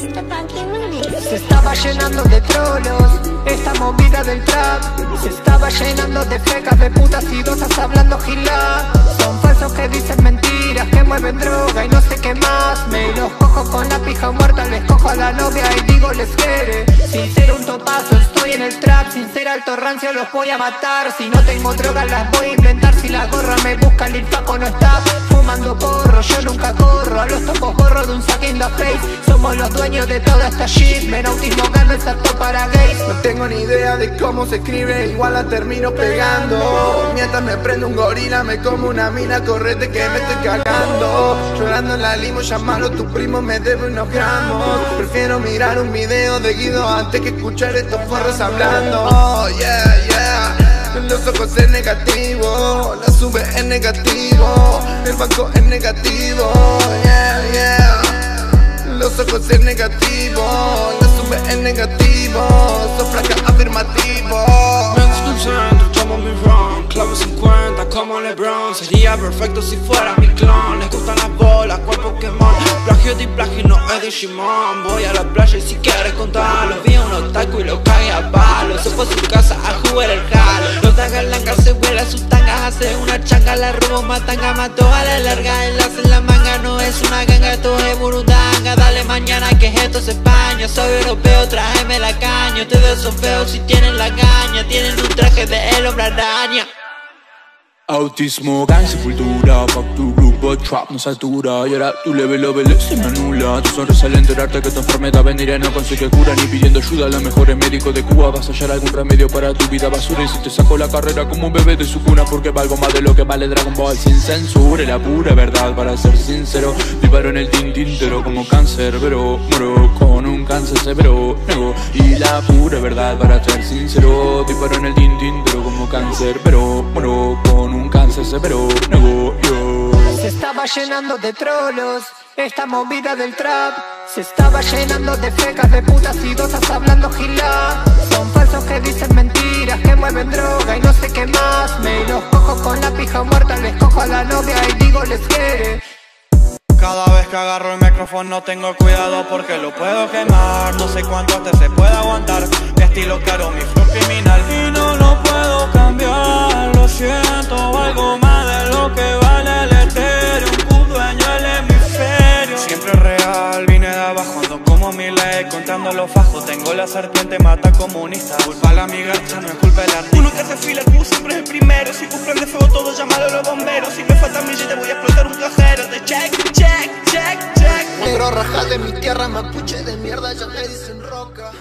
Se estaba llenando de trolos Esta movida del trap. Se estaba llenando de fecas De putas y dosas hablando gilá. Son falsos que dicen mentiras Que mueven droga y no sé qué más. Me los cojo con la pija muerta Les cojo a la novia y digo les quiere Sin ser un topazo estoy en el trap. Sin ser alto rancio los voy a matar. Si no tengo droga las voy a inventar. Si la gorra me busca el infaco no está Fumando porro, yo nunca corro A los topos gorro de un saque in the face. Somos los dueños de toda esta shit Menautismo gano es apto para gays. No tengo ni idea de cómo se escribe Igual la termino pegando. Mientras me prendo un gorila Me como una mina, correte que me estoy cagando. Llorando en la limo, llamalo tu primo Me debe unos gramos. Prefiero mirar un video de Guido Antes que escuchar estos forros hablando. Oh yeah, yeah los ojos es negativo, la sube es negativo, el banco es negativo, yeah, yeah. Los ojos es negativo, la sube es negativo, sofraca afirmativo. clavo 50 como Lebron. Sería perfecto si fuera mi clon. Les gustan las bolas, cual Pokémon Plagio de plagio no es Digimon Voy a la playa y si quieres contarlo. Vi un otaku y lo cagué a palos. Se fue a su casa a jugar el una changa, la robo, matanga Mató a la larga, enlace en la manga No es una ganga, esto es burundanga. Dale mañana que esto es España Soy europeo, tráeme la caña. Ustedes son feos si tienen la caña. Tienen un traje de el hombre araña Autismo, gang, sepultura Fuck tu grupo, trap no satura. Y ahora tu level level se me anula. Tu sonrisa al enterarte que tu enfermedad vendría No consigue cura ni pidiendo ayuda Los mejores médicos de Cuba. Vas a hallar algún remedio para tu vida basura. Y si te saco la carrera como un bebé de su cuna Porque valgo más de lo que vale Dragon Ball. Sin censura, la pura verdad para ser sincero. Disparo en el tintintero como cáncer Pero muero con un cáncer severo. Nego y la pura verdad para ser sincero. Disparo en el tintintero como cáncer Pero muero yo. Se estaba llenando de trolos, esta movida del trap. Se estaba llenando de fecas, de putas y dosas hablando gilá. Son falsos que dicen mentiras, que mueven droga y no sé qué más. Me los cojo con la pija muerta, les cojo a la novia y digo les quiere. Cada vez que agarro el micrófono tengo cuidado porque lo puedo quemar No sé cuánto antes se puede aguantar como mi ley Contando los fajos, tengo la serpiente, mata comunista. Culpa la amiga, no es culpa del arte Uno que se fila, tú siempre es el primero. Si tú de fuego todo, llámalo a los bomberos. Si me falta mi te voy a explotar un cajero. De check, check, check, check. Negro raja de mi tierra, mapuche de mierda, ya me dicen roca